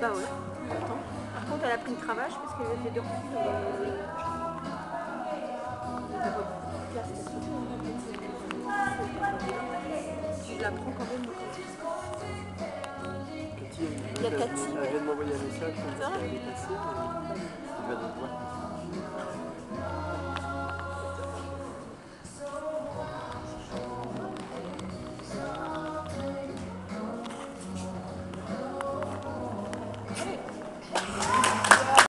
Bah ouais. Par contre, elle a pris une cravache parce qu'elle avait fait deux. Tu la prends quand même quand Il y a Cathy.